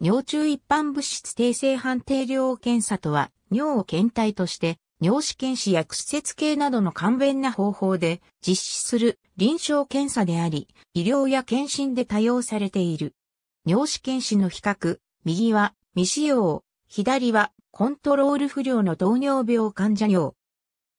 尿中一般物質定性判定量検査とは、尿を検体として、尿試験紙や屈折系などの簡便な方法で実施する臨床検査であり、医療や検診で多用されている。尿試験紙の比較、右は未使用、左はコントロール不良の糖尿病患者用。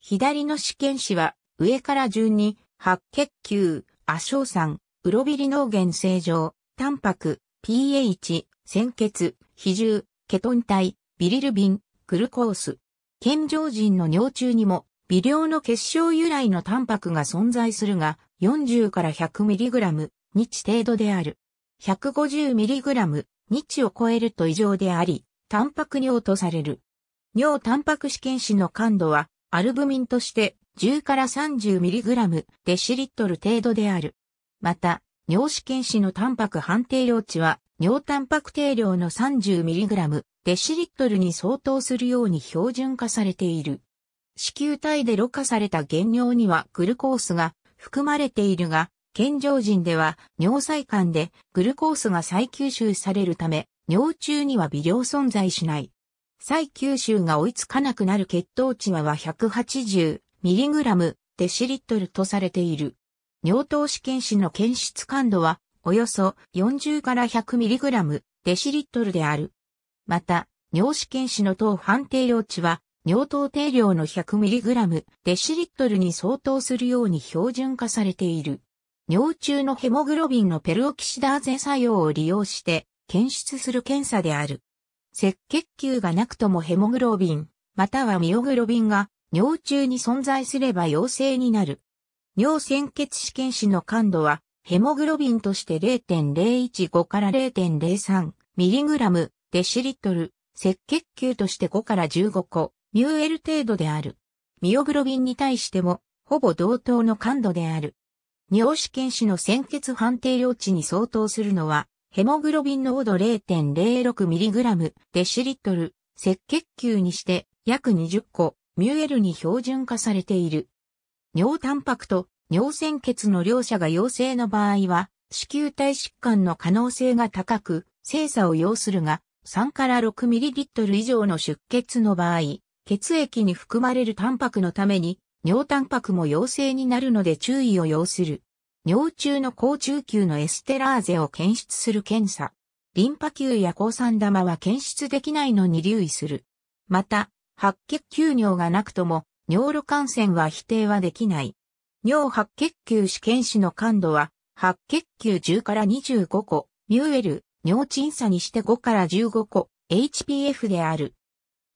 左の試験紙は上から順に白血球、亜硝酸、ウロビリ脳原正常、タンパク、pH、鮮血、比重、ケトン体、ビリルビン、グルコース。健常人の尿中にも微量の結晶由来のタンパクが存在するが、40から 100mg 日程度である。150mg 日を超えると異常であり、タンパク尿とされる。尿タンパク試験紙の感度は、アルブミンとして10から 30mg デシリットル程度である。また、尿試験紙のタンパク判定量値は、尿タンパク定量の 30mg デシリットルに相当するように標準化されている。子宮体でろ過された原尿にはグルコースが含まれているが、健常人では尿細管でグルコースが再吸収されるため、尿中には微量存在しない。再吸収が追いつかなくなる血糖値は 180mg デシリットルとされている。尿糖試験紙の検出感度はおよそ40から 100mg デシリットルである。また、尿試験紙の糖判定量値は、尿糖定量の 100mg デシリットルに相当するように標準化されている。尿中のヘモグロビンのペルオキシダーゼ作用を利用して検出する検査である。赤血球がなくともヘモグロビン、またはミオグロビンが尿中に存在すれば陽性になる。尿鮮血試験紙の感度はヘモグロビンとして0.015から0.03ミリグラムデシリットル、赤血球として5から15個、ミューエル程度である。ミオグロビンに対しても、ほぼ同等の感度である。尿試験紙の鮮血判定量値に相当するのは、ヘモグロビンの濃度 0.06mg デシリットル、赤血球にして約20個、ミューエルに標準化されている。尿タンパクと尿鮮血の両者が陽性の場合は、子宮体疾患の可能性が高く、精査を要するが、3から 6ml 以上の出血の場合、血液に含まれるタンパクのために、尿タンパクも陽性になるので注意を要する。尿中の高中球のエステラーゼを検出する検査。リンパ球や抗酸玉は検出できないのに留意する。また、白血球尿がなくとも、尿路感染は否定はできない。尿白血球試験紙の感度は、白血球10から25個、ミューエル、尿鎮差にして5から15個、HPF である。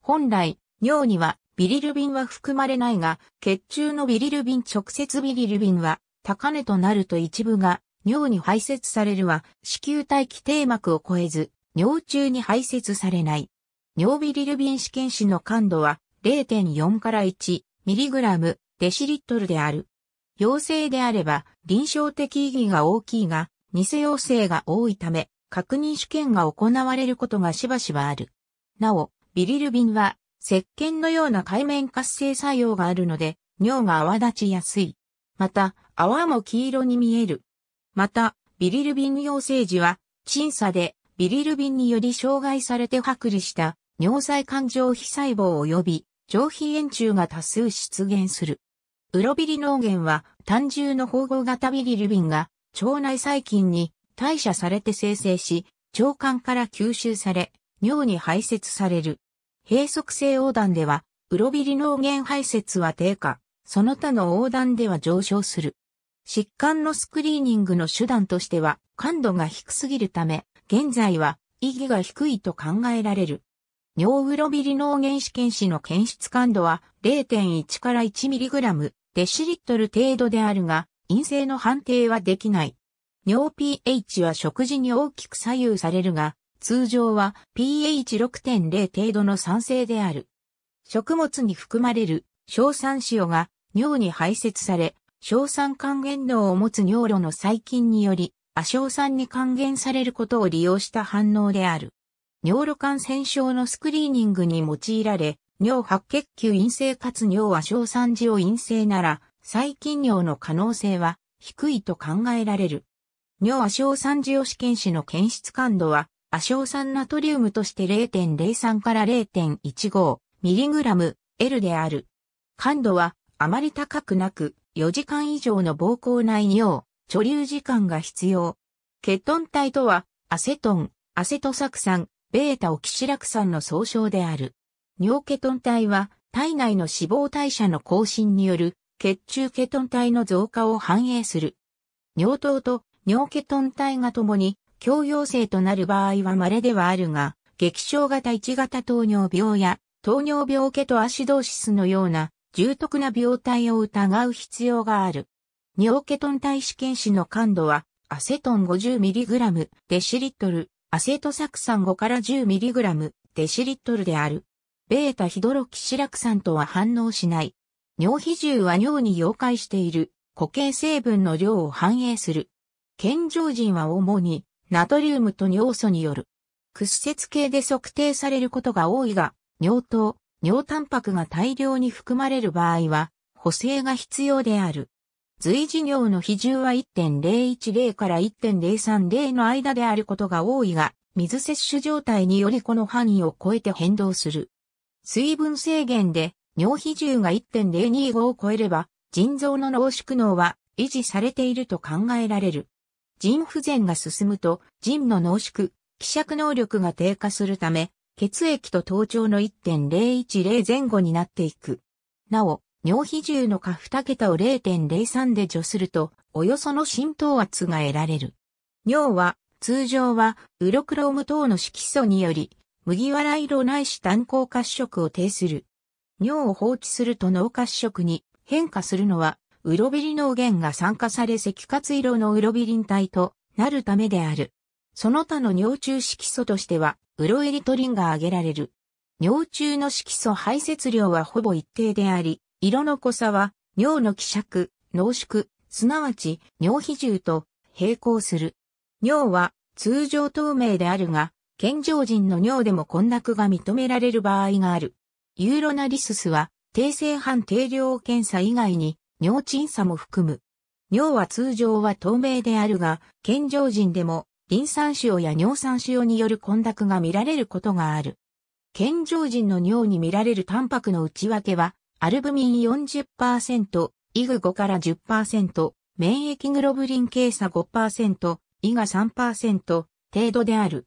本来、尿にはビリルビンは含まれないが、血中のビリルビン直接ビリルビンは高値となると一部が尿に排泄されるは子宮体規定膜を超えず、尿中に排泄されない。尿ビリルビン試験紙の感度は0.4から1ミリグラムデシリットルである。陽性であれば臨床的意義が大きいが、偽陽性が多いため、確認試験が行われることがしばしばある。なお、ビリルビンは、石鹸のような海面活性作用があるので、尿が泡立ちやすい。また、泡も黄色に見える。また、ビリルビン陽性時は、審査で、ビリルビンにより障害されて剥離した尿細管上皮細胞及び上皮円柱が多数出現する。ウロビリ脳源は単純の縫合型ビリルビンが腸内細菌に代謝されて生成し、腸管から吸収され、尿に排泄される。閉塞性横断では、ウロビリ脳源排泄は低下、その他の横断では上昇する。疾患のスクリーニングの手段としては、感度が低すぎるため、現在は意義が低いと考えられる。尿ウロビリ脳源試験紙の検出感度は0.1から 1mg デシリットル程度であるが、陰性の判定はできない。尿 pH は食事に大きく左右されるが、通常は pH6.0 程度の酸性である。食物に含まれる硝酸塩が尿に排泄され、硝酸還元能を持つ尿路の細菌により、亜硝酸に還元されることを利用した反応である。尿路感染症のスクリーニングに用いられ、尿白血球陰性かつ尿亜硝酸塩陰性なら、細菌尿の可能性は低いと考えられる。尿亜硝酸塩試験紙の検出感度は亜硝酸ナトリウムとして0.03から 0.15mg L である。感度はあまり高くなく、4時間以上の膀胱内尿、貯留時間が必要。ケトン体とは、アセトン、アセトサク酸、ベータオキシラク酸の総称である。尿ケトン体は、体内の脂肪代謝の更新による血中ケトン体の増加を反映する。尿糖と尿ケトン体が共に強陽性となる場合は稀ではあるが、激症型1型糖尿病や糖尿病ケトアシドーシスのような重篤な病態を疑う必要がある。尿ケトン体試験紙の感度は、アセトン 50mg デシリットル、アセトサク酸5から 10mg デシリットルである。ベータヒドロキシラク酸とは反応しない。尿比重は尿に溶解している固形成分の量を反映する。健常人は主にナトリウムと尿素による屈折系で測定されることが多いが、尿糖、尿タンパクが大量に含まれる場合は、補正が必要である。随時尿の比重は1.010から1.030の間であることが多いが、水摂取状態によりこの範囲を超えて変動する。水分制限で尿比重が1.025を超えれば、腎臓の濃縮能は維持されていると考えられる。腎不全が進むと、腎の濃縮、希釈能力が低下するため、血液と頭頂の1.010前後になっていく。なお、尿比重の下2桁を0.03で除すると、およその浸透圧が得られる。尿は、通常は、ウロクローム等の色素により、麦わら色ないし炭鉱褐色を呈する。尿を放置すると脳褐色に変化するのは、ウロビリ脳源が酸化され赤活色のウロビリン体となるためである。その他の尿中色素としては、ウロエリトリンが挙げられる。尿中の色素排泄量はほぼ一定であり、色の濃さは尿の希釈、濃縮、すなわち尿比重と並行する。尿は通常透明であるが、健常人の尿でも混濁が認められる場合がある。ユーロナリススは、定性反定量検査以外に尿鎮差も含む。尿は通常は透明であるが、健常人でもリン酸塩や尿酸塩による混濁が見られることがある。健常人の尿に見られるタンパクの内訳は、アルブミン40%、イグ5から10%、免疫グロブリン計差5%、イガ3%程度である。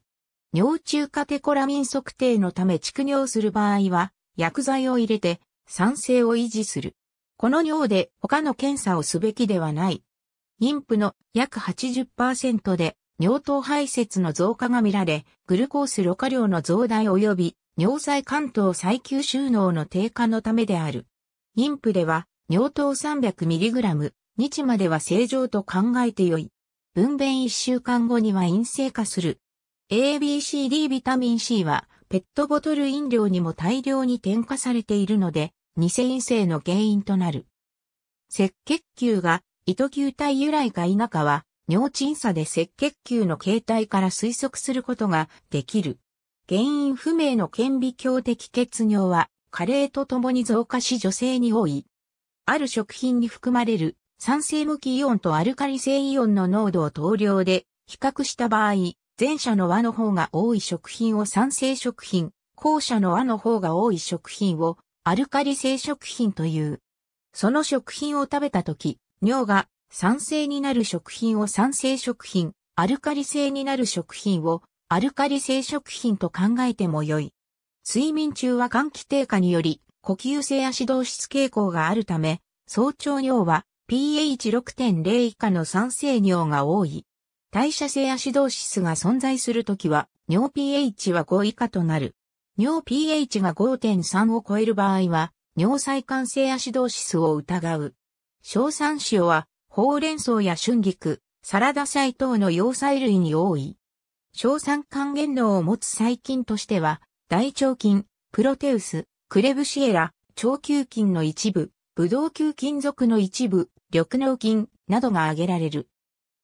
尿中カテコラミン測定のため蓄尿する場合は、薬剤を入れて酸性を維持する。この尿で他の検査をすべきではない。妊婦の約80%で尿糖排泄の増加が見られ、グルコースろ過量の増大及び尿剤関東再吸収能の低下のためである。妊婦では尿糖 300mg 日までは正常と考えてよい。分娩1週間後には陰性化する。ABCD ビタミン C はペットボトル飲料にも大量に添加されているので、偽陰性の原因となる。赤血球が糸球体由来か否かは尿鎮差で赤血球の形態から推測することができる。原因不明の顕微鏡的血尿は、加齢とともに増加し女性に多い。ある食品に含まれる酸性無機イオンとアルカリ性イオンの濃度を等量で比較した場合、前者の和の方が多い食品を酸性食品、後者の和の方が多い食品をアルカリ性食品という。その食品を食べたとき、尿が酸性になる食品を酸性食品、アルカリ性になる食品をアルカリ性食品と考えてもよい。睡眠中は換気低下により呼吸性アシドー質傾向があるため、早朝尿は pH6.0 以下の酸性尿が多い。代謝性アシドーシスが存在するときは、尿 pH は5以下となる。尿 pH が5.3を超える場合は、尿細管性アシドーシスを疑う。硝酸塩はほうれん草や春菊、サラダ菜等の葉菜類に多い。硝酸還元能を持つ細菌としては、大腸菌、プロテウス、クレブシエラ、腸球菌の一部、ブドウ球菌属の一部、緑脳菌などが挙げられる。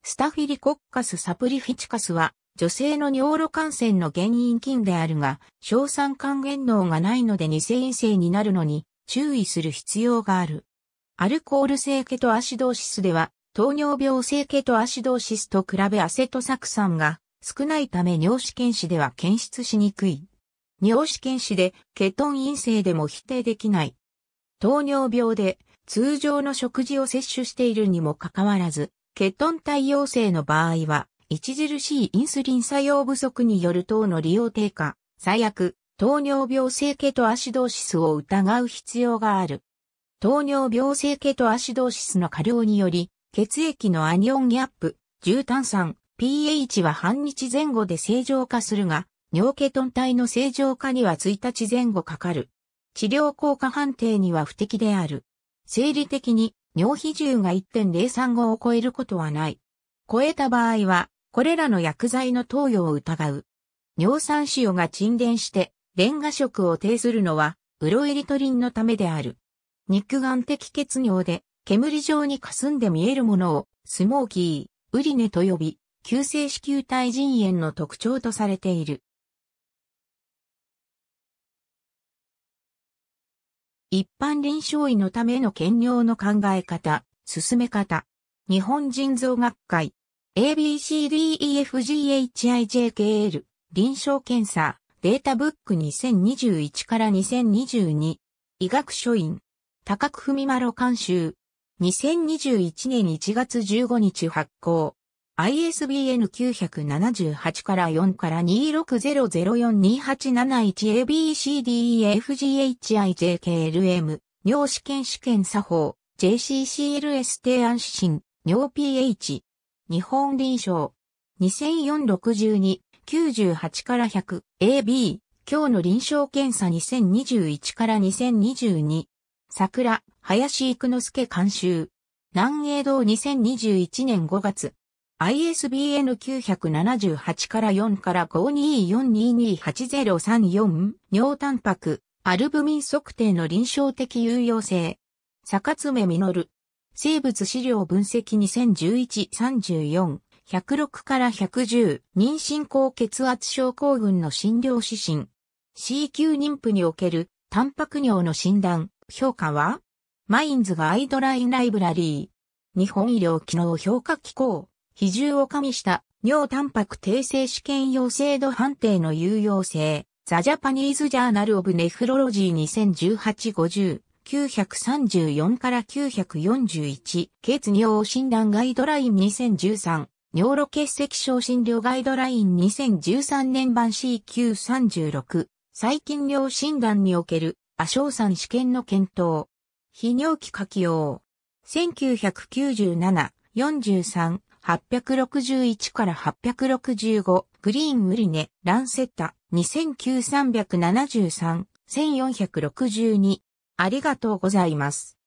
スタフィリコッカスサプリフィチカスは、女性の尿路感染の原因菌であるが、硝酸還元能がないので偽陰性になるのに注意する必要がある。アルコール性ケトアシドーシスでは、糖尿病性ケトアシドーシスと比べアセトサク酸が少ないため尿試験紙では検出しにくい。尿試験紙でケトン陰性でも否定できない。糖尿病で通常の食事を摂取しているにもかかわらず、ケトン体陽性の場合は、著しいインスリン作用不足による糖の利用低下、最悪、糖尿病性ケトアシドーシスを疑う必要がある。糖尿病性ケトアシドーシスの過量により、血液のアニオンギャップ、重炭酸、pH は半日前後で正常化するが、尿ケトン体の正常化には1日前後かかる。治療効果判定には不適である。生理的に尿比重が1.035を超えることはない。超えた場合は、これらの薬剤の投与を疑う。尿酸塩が沈殿して、レンガ色を呈するのは、ウロエリトリンのためである。肉眼的血尿で、煙状に霞んで見えるものを、スモーキー、ウリネと呼び、急性子宮体腎炎の特徴とされている。一般臨床医のための検尿の考え方、進め方。日本腎臓学会。ABCDEFGHIJKL。臨床検査。データブック2021から2022。医学書院。高久文丸監修。2021年1月15日発行。ISBN 978から4から260042871 ABCDEFGHIJKLM 尿試験試験作法 JCCLS 提案指針尿 pH 日本臨床2046298から100 AB 今日の臨床検査2021から2022桜林育之助監修南英道2021年5月 ISBN 978から4から524228034尿タンパク、アルブミン測定の臨床的有用性。坂爪実。生物資料分析2011-34、106から110、妊娠高血圧症候群の診療指針。C 級妊婦における、タンパク尿の診断、評価は？マインズガイドラインライブラリー。日本医療機能評価機構。比重を加味した尿タンパク定性試験用制度判定の有用性。ザ・ジャパニーズ・ジャーナル・オブ・ネフロロジー2018-50。934から941、血尿診断ガイドライン2013、尿路結石症診療ガイドライン2013年版 CQ36、細菌尿診断における、亜硝酸試験の検討。非尿器下記用。1997、43、861から865、グリーンムリネ、ランセッタ、29373、1462。ありがとうございます。